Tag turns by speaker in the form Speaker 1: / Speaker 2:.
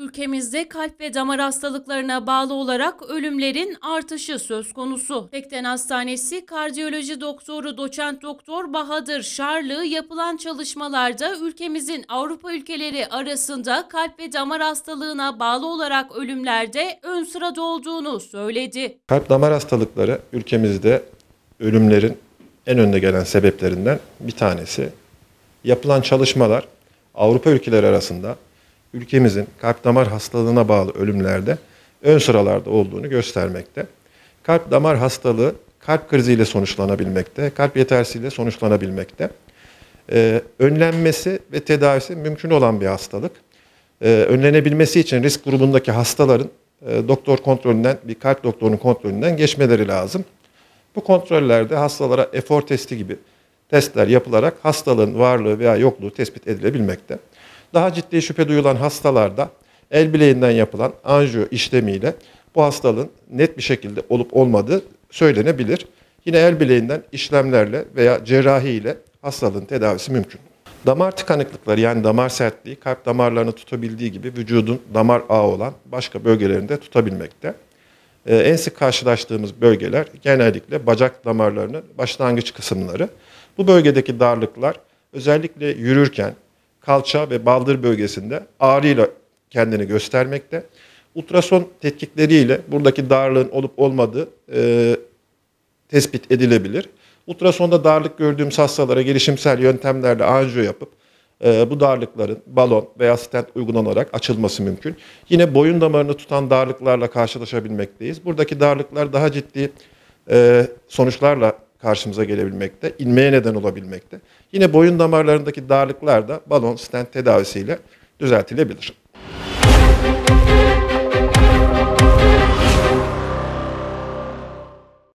Speaker 1: Ülkemizde kalp ve damar hastalıklarına bağlı olarak ölümlerin artışı söz konusu. Tekden Hastanesi Kardiyoloji Doktoru Doçent Doktor Bahadır Şarlı yapılan çalışmalarda ülkemizin Avrupa ülkeleri arasında kalp ve damar hastalığına bağlı olarak ölümlerde ön sırada olduğunu söyledi.
Speaker 2: Kalp damar hastalıkları ülkemizde ölümlerin en önde gelen sebeplerinden bir tanesi. Yapılan çalışmalar Avrupa ülkeleri arasında ülkemizin kalp damar hastalığına bağlı ölümlerde ön sıralarda olduğunu göstermekte. Kalp damar hastalığı kalp kriziyle sonuçlanabilmekte, kalp yetersizliğiyle sonuçlanabilmekte. Ee, önlenmesi ve tedavisi mümkün olan bir hastalık. Ee, önlenebilmesi için risk grubundaki hastaların e, doktor kontrolünden, bir kalp doktorunun kontrolünden geçmeleri lazım. Bu kontrollerde hastalara efor testi gibi testler yapılarak hastalığın varlığı veya yokluğu tespit edilebilmekte. Daha ciddi şüphe duyulan hastalarda el bileğinden yapılan anjiyo işlemiyle bu hastalığın net bir şekilde olup olmadığı söylenebilir. Yine el bileğinden işlemlerle veya cerrahi ile hastalığın tedavisi mümkün. Damar tıkanıklıkları yani damar sertliği kalp damarlarını tutabildiği gibi vücudun damar ağı olan başka bölgelerinde tutabilmekte. Ee, en sık karşılaştığımız bölgeler genellikle bacak damarlarının başlangıç kısımları. Bu bölgedeki darlıklar özellikle yürürken kalça ve baldır bölgesinde ağrıyla kendini göstermekte. Ultrason tetkikleriyle buradaki darlığın olup olmadığı e, tespit edilebilir. Ultrasonda darlık gördüğümüz hastalara gelişimsel yöntemlerle anjiyo yapıp e, bu darlıkların balon veya stent uygulanarak açılması mümkün. Yine boyun damarını tutan darlıklarla karşılaşabilmekteyiz. Buradaki darlıklar daha ciddi e, sonuçlarla karşımıza gelebilmekte, inmeye neden olabilmekte. Yine boyun damarlarındaki darlıklar da balon stent tedavisiyle düzeltilebilir.